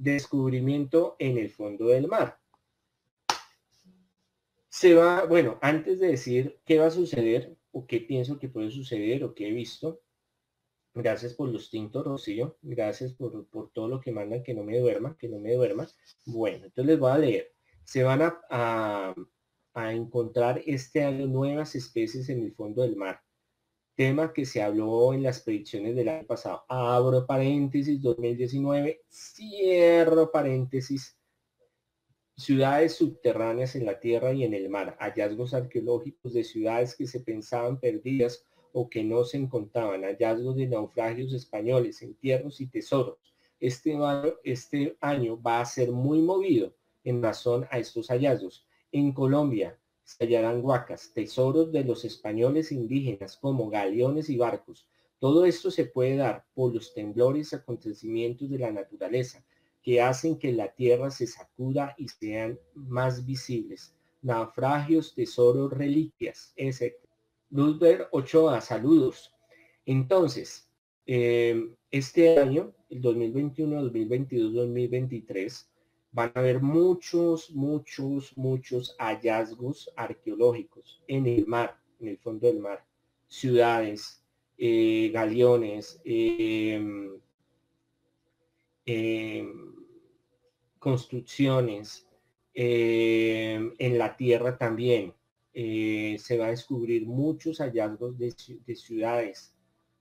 descubrimiento en el fondo del mar. Se va, bueno, antes de decir qué va a suceder o qué pienso que puede suceder o qué he visto, gracias por los tintos, Rocío, gracias por, todo lo que mandan, que no me duerma, que no me duerma. Bueno, entonces les voy a leer. Se van a, a encontrar este año nuevas especies en el fondo del mar tema que se habló en las predicciones del año pasado. Abro paréntesis 2019, cierro paréntesis. Ciudades subterráneas en la tierra y en el mar, hallazgos arqueológicos de ciudades que se pensaban perdidas o que no se encontraban, hallazgos de naufragios españoles, entierros y tesoros. Este, este año va a ser muy movido en razón a estos hallazgos. En Colombia, se hallarán huacas, tesoros de los españoles indígenas como galeones y barcos. Todo esto se puede dar por los temblores, acontecimientos de la naturaleza que hacen que la tierra se sacuda y sean más visibles. Naufragios, tesoros, reliquias, etc. Luzber Ochoa, saludos. Entonces, eh, este año, el 2021, 2022, 2023, van a haber muchos, muchos, muchos hallazgos arqueológicos en el mar, en el fondo del mar. Ciudades, eh, galeones, em, em, construcciones, em, en la tierra también. Eh, se va a descubrir muchos hallazgos de, de ciudades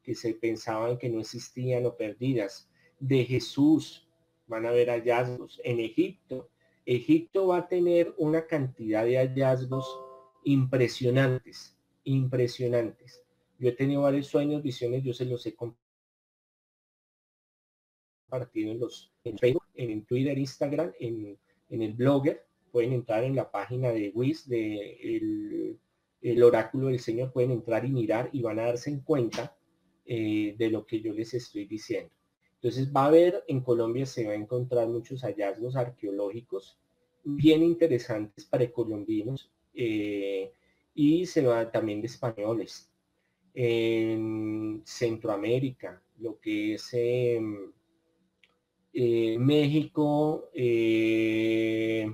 que se pensaban que no existían o perdidas, de Jesús, van a haber hallazgos. En Egipto, Egipto va a tener una cantidad de hallazgos impresionantes, impresionantes. Yo he tenido varios sueños, visiones, yo se los he compartido en los en Facebook, en Twitter, Instagram, en, el blogger. Pueden entrar en la página de WIS, de el, oráculo del Señor, pueden entrar y mirar y van a darse en cuenta eh, de lo que yo les estoy diciendo. Entonces va a haber, en Colombia se va a encontrar muchos hallazgos arqueológicos bien interesantes para colombianos eh, y se va también de españoles. En Centroamérica, lo que es em, eh, México, eh,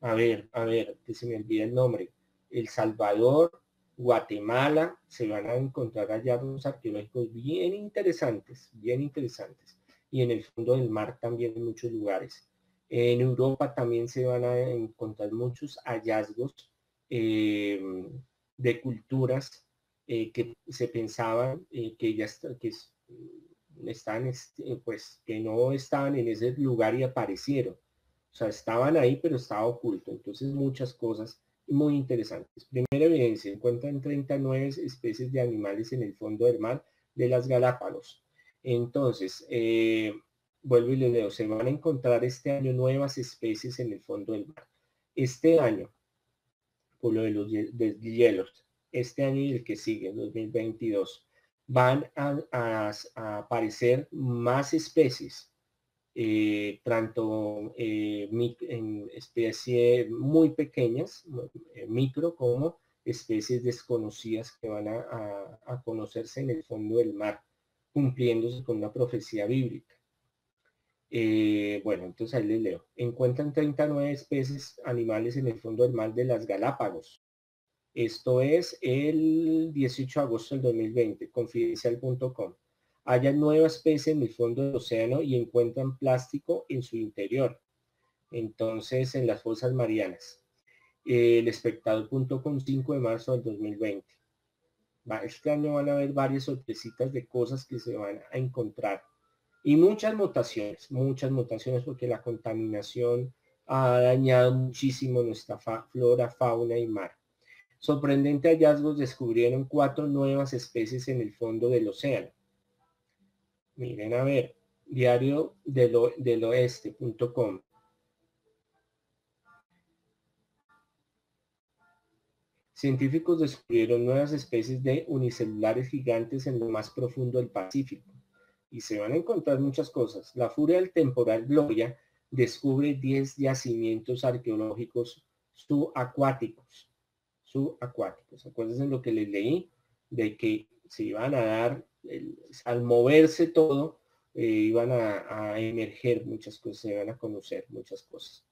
a ver, a ver, que se me olvida el nombre, El Salvador, Guatemala, se van a encontrar hallazgos arqueológicos bien interesantes, bien interesantes. Y en el fondo del mar también en muchos lugares. En Europa también se van a encontrar muchos hallazgos eh, de culturas eh, que se pensaban eh, que ya que están, este, pues, que no estaban en ese lugar y aparecieron. O sea, estaban ahí, pero estaba oculto. Entonces muchas cosas muy interesantes. Primera evidencia, encuentran 39 especies de animales en el fondo del mar de las Galápagos. Entonces, eh, vuelvo y le leo, se van a encontrar este año nuevas especies en el fondo del mar. Este año, por lo de los hielos, este año y el que sigue, 2022, van a aparecer más especies eh, tanto eh, en especies muy pequeñas, eh, micro, como especies desconocidas que van a, conocerse en el fondo del mar, cumpliéndose con una profecía bíblica. bueno, entonces ahí les leo. Encuentran 39 especies animales en el fondo del mar de las Galápagos. Esto es el 18 de agosto del 2020, confidencial.com haya nueva especie en el fondo del océano y encuentran plástico en su interior. Entonces, en las fosas marianas. El espectador.com 5 de marzo del 2020. este año van a haber varias sorpresitas de cosas que se van a encontrar. Y muchas mutaciones, muchas mutaciones porque la contaminación ha dañado muchísimo nuestra flora, fauna y mar. Sorprendente hallazgos descubrieron cuatro nuevas especies en el fondo del océano. Miren a ver, diario del, oeste.com. Científicos descubrieron nuevas especies de unicelulares gigantes en lo más profundo del Pacífico. Y se van a encontrar muchas cosas. La furia del temporal Gloria descubre 10 yacimientos arqueológicos subacuáticos. Subacuáticos. Acuérdense lo que les leí de que se iban a dar al moverse todo, iban a, emerger muchas cosas, se iban a conocer muchas cosas.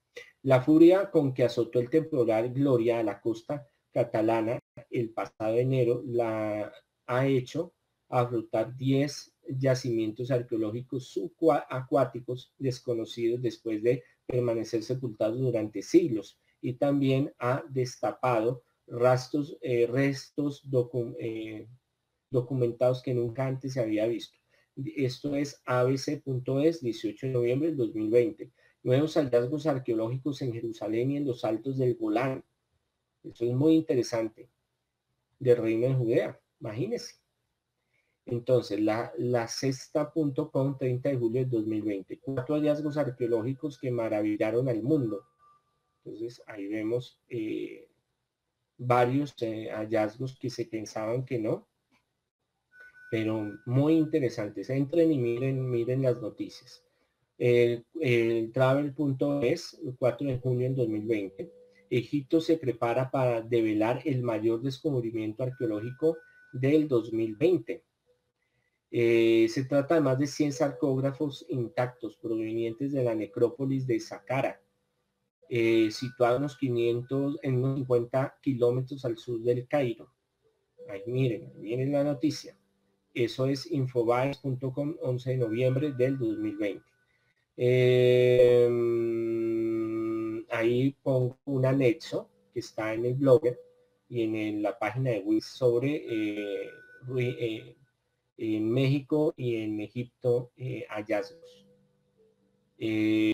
La furia con que azotó el temporal Gloria a la costa catalana el pasado enero la ha hecho afrontar 10 yacimientos arqueológicos subacuáticos desconocidos después de permanecer sepultados durante siglos y también ha destapado rastros, eh, restos eh, documentados que nunca antes se había visto. Esto es abc.es, 18 de noviembre del 2020. Nuevos hallazgos arqueológicos en Jerusalén y en los altos del Golán. Eso es muy interesante. Del reino de Judea, imagínense. Entonces, la, la sexta.com, 30 de julio de 2020. Cuatro hallazgos arqueológicos que maravillaron al mundo. Entonces, ahí vemos eh, varios eh, hallazgos que se pensaban que no, pero muy interesantes. Entren y miren, miren las noticias. El, el travel.es, el 4 de junio del 2020. Egipto se prepara para develar el mayor descubrimiento arqueológico del 2020. Eh, se trata de más de 100 sarcógrafos intactos provenientes de la necrópolis de Saqqara, eh, situado unos 500, en unos 50 kilómetros al sur del Cairo. Ahí miren, miren la noticia. Eso es infobaes.com 11 de noviembre del 2020. Em, ahí pongo un anexo que está en el blogger y en la página de Wix sobre eh, en México y en Egipto eh, hallazgos. Eh,